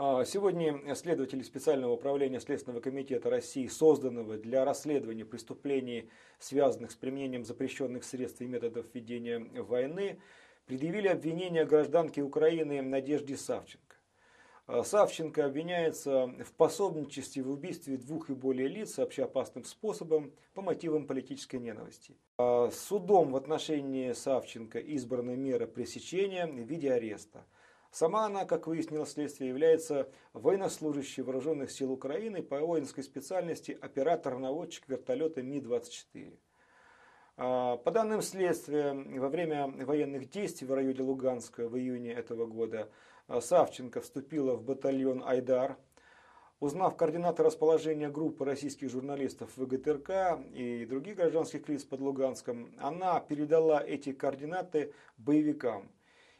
А, сегодня следователи специального управления Следственного комитета России, созданного для расследования преступлений, связанных с применением запрещенных средств и методов ведения войны, предъявили обвинение гражданке Украины Надежде Савченко. А, Савченко обвиняется в пособничестве в убийстве двух и более лиц общеопасным способом по мотивам политической ненависти. А, судом в отношении Савченко избрана мера пресечения в виде ареста – Сама она, как выяснило следствие, является военнослужащей Вооруженных сил Украины по воинской специальности оператор-наводчик вертолета Ми-24. А, по данным следствия, во время военных действий в районе Луганска в июне этого года а, Савченко вступила в батальон «Айдар». Узнав координаты расположения группы российских журналистов ВГТРК и других гражданских лиц под Луганском, она передала эти координаты боевикам –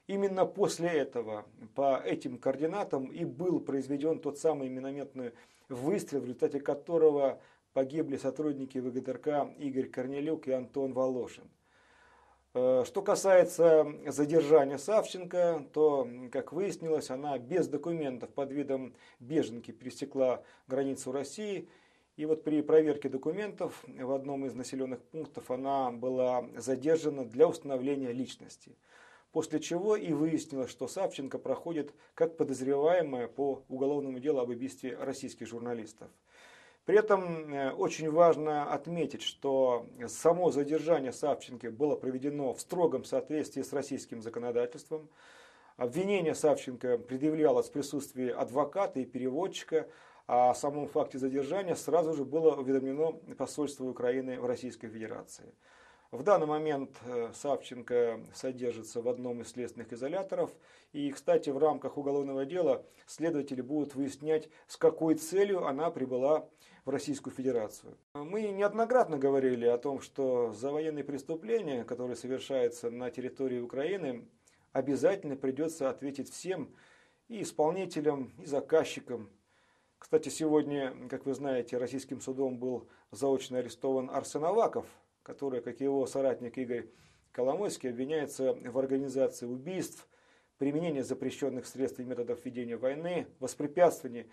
Именно после этого, по этим координатам, и был произведен тот самый минометный выстрел, в результате которого погибли сотрудники ВГТРК Игорь Корнелюк и Антон Волошин. Э, что касается задержания Савченко, то, как выяснилось, она без документов под видом беженки пересекла границу России. И вот при проверке документов в одном из населенных пунктов она была задержана для установления личности после чего и выяснилось, что Савченко проходит как подозреваемая по уголовному делу об убийстве российских журналистов. При этом э, очень важно отметить, что само задержание Савченко было проведено в строгом соответствии с российским законодательством. Обвинение Савченко предъявлялось в присутствии адвоката и переводчика, а о самом факте задержания сразу же было уведомлено посольство Украины в Российской Федерации. В данный момент э, Савченко содержится в одном из следственных изоляторов. И, кстати, в рамках уголовного дела следователи будут выяснять, с какой целью она прибыла в Российскую Федерацию. Мы неоднократно говорили о том, что за военные преступления, которые совершаются на территории Украины, обязательно придется ответить всем, и исполнителям, и заказчикам. Кстати, сегодня, как вы знаете, российским судом был заочно арестован Арсен Аваков, который, как и его соратник Игорь Коломойский, обвиняется в организации убийств, применении запрещенных средств и методов ведения войны, воспрепятствовании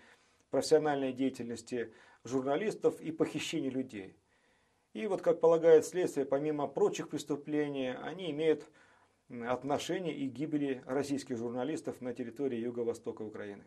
профессиональной деятельности журналистов и похищении людей. И вот, как полагает следствие, помимо прочих преступлений, они имеют отношение и к гибели российских журналистов на территории юго-востока Украины.